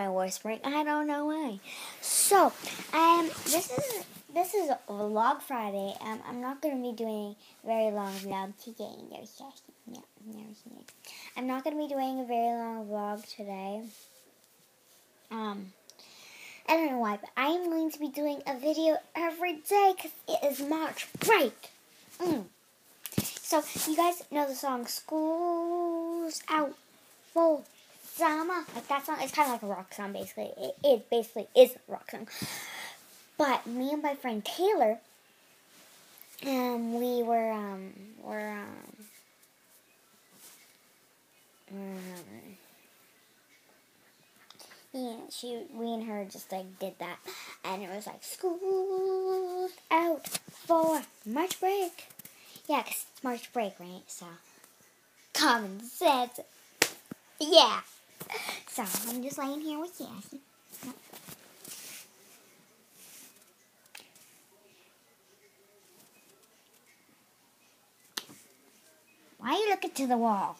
am I whispering? I don't know why. So, um, this is this is Vlog Friday. Um, I'm not going to be doing a very long vlog today. I'm not going to be doing a very long vlog today. Um, I don't know why, but I am going to be doing a video every day because it is March break. Mm. So, you guys know the song School's Out for Summer? Like that song, it's kind of like a rock song basically. It, it basically is a rock song. But me and my friend Taylor, um, we were, um, were, um, um yeah, she, we and her just like did that, and it was like school out for March break. Yeah, cause it's March break, right? So common sense. Yeah. So I'm just laying here with Yassie. Why are you looking to the wall?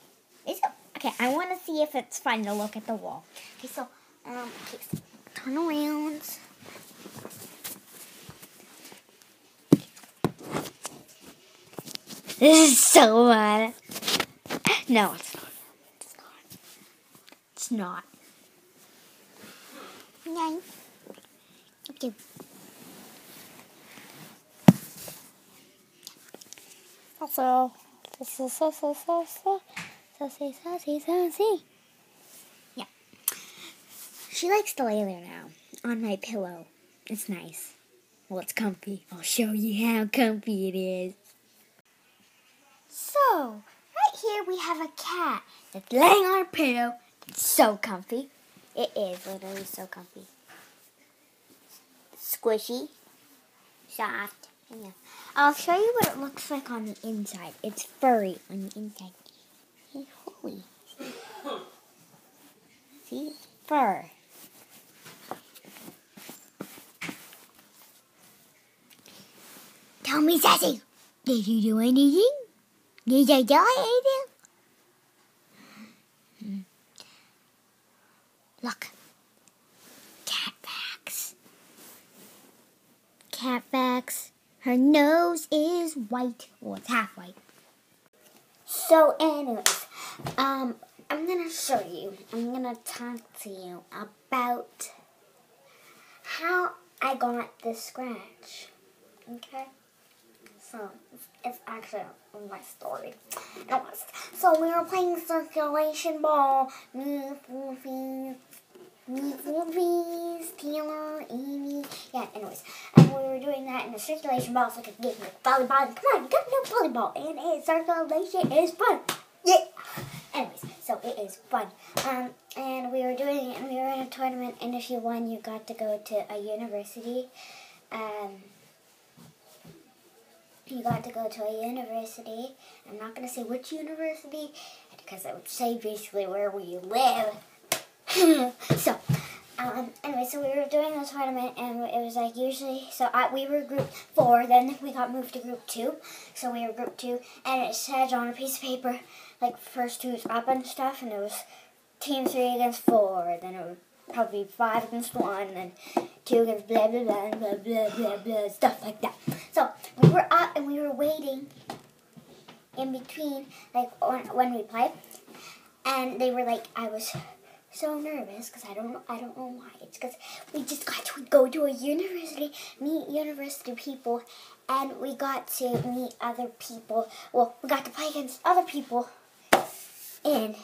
Is it okay? I want to see if it's fun to look at the wall. Okay, so um, okay, so turn around. This is so fun. No, it's not. It's not. Not. No. Okay. Also, so, so, so, so, so, so, so, so, so, so, so, Yeah. She likes to lay there now on my pillow. It's nice. Well, it's comfy. I'll show you how comfy it is. So, right here we have a cat that's laying on a pillow. So comfy. It is literally so comfy. Squishy, soft. Yeah. I'll show you what it looks like on the inside. It's furry on the inside. Hey, holy. See? Fur. Tell me, Sassy, did you do anything? Did I do anything? Look. Cat facts. Cat facts. Her nose is white. Well, it's half white. So, anyways, um, I'm gonna show you. I'm gonna talk to you about how I got this scratch. Okay. So it's actually my story. So we were playing circulation ball. Me, Foofy, me, Foofy, Taylor, Amy. Yeah, anyways. And we were doing that in the circulation ball. So I could get my volleyball. Come on, you got volleyball. And hey, circulation is fun. Yeah. Anyways, so it is fun. Um, and we were doing it, and we were in a tournament. And if you won, you got to go to a university. Um, you got to go to a university. I'm not going to say which university because I would say basically where we live. so, um, anyway, so we were doing this tournament, and it was like usually, so I, we were group four, then we got moved to group two, so we were group two, and it said on a piece of paper, like, first two's up and stuff, and it was team three against four, then it would probably five against one, and two against blah, blah, blah, blah, blah, blah, blah, stuff like that. So, we were up, and we were waiting in between, like, when we played, and they were like, I was so nervous because I don't know I don't know why. It's because we just got to go to a university, meet university people, and we got to meet other people. Well, we got to play against other people in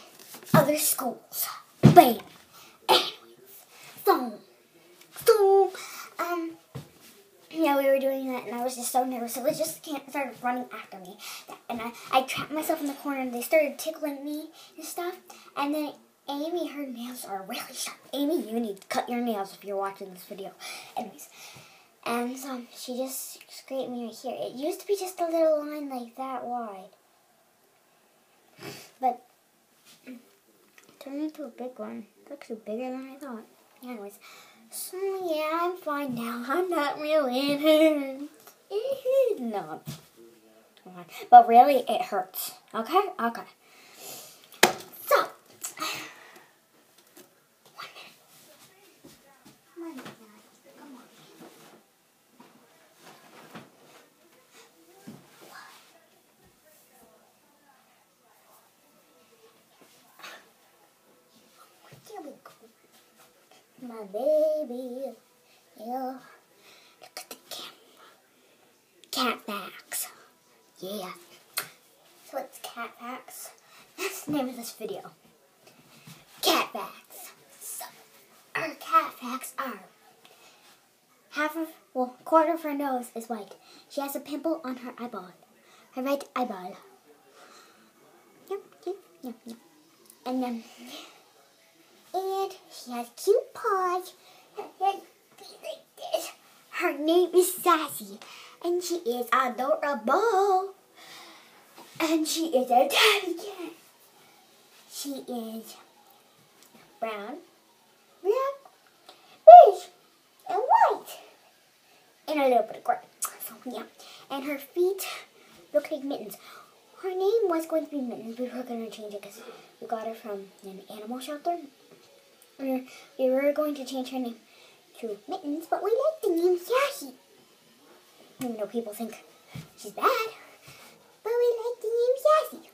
other schools. Bam. Anyways, so so um. Yeah, we were doing that, and I was just so nervous. So they just can't started running after me, and I, I trapped myself in the corner, and they started tickling me and stuff. And then Amy, her nails are really sharp. Amy, you need to cut your nails if you're watching this video. Anyways, and so she just scraped me right here. It used to be just a little line like that wide. But turned into a big one. It's actually bigger than I thought. Anyways, so yeah, I'm fine now. I'm not really no, not. But really, it hurts. Okay? Okay. So. My baby, yeah. This video. Cat facts. So our cat facts are half of well, quarter of her nose is white. She has a pimple on her eyeball. Her right eyeball. Yep, yep, yep, yep. And then and she has cute paws. Her name is Sassy, and she is adorable. And she is a tabby cat. She is brown, black, beige, and white. And a little bit of gray. So, yeah. And her feet look like mittens. Her name was going to be Mittens, we were going to change it because we got her from an animal shelter. We were going to change her name to Mittens, but we like the name Sassy. Even though people think she's bad, but we like the name Sassy.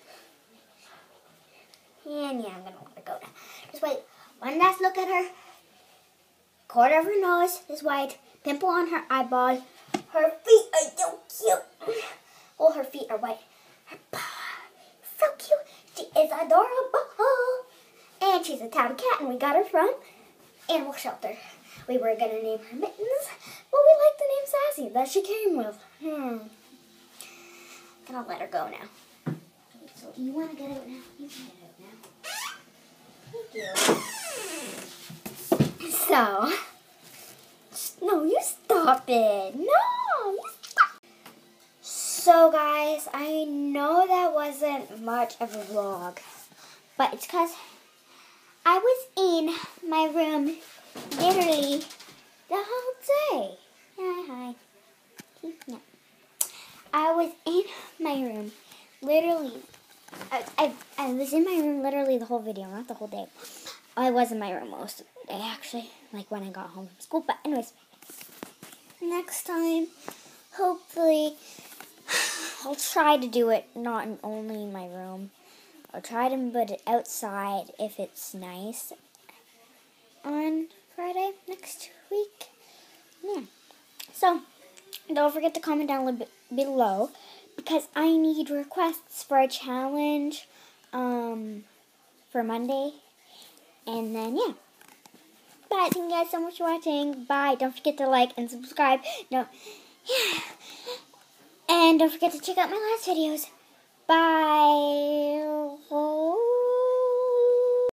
And yeah, I'm gonna let her go now. Just wait. One last look at her. Quarter of her nose is white. Pimple on her eyeball. Her feet are so cute. All her feet are white. Her paw, so cute. She is adorable. And she's a tabby cat, and we got her from animal shelter. We were gonna name her Mittens, but we like the name Sassy that she came with. Hmm. Gonna let her go now. So you wanna get out now? You can get out now. So, no, you stop it. No, you stop. So, guys, I know that wasn't much of a vlog, but it's because I was in my room literally the whole day. Hi, hi. Yeah. I was in my room literally. I, I, I was in my room literally the whole video, not the whole day. I was in my room most of the day, actually, like when I got home from school. But, anyways, next time, hopefully, I'll try to do it not only in my room. I'll try to put it outside if it's nice on Friday next week. Yeah. So, don't forget to comment down below because I need requests for a challenge um, for Monday. And then, yeah. Bye. Thank you guys so much for watching. Bye. Don't forget to like and subscribe. No. Yeah. And don't forget to check out my last videos. Bye.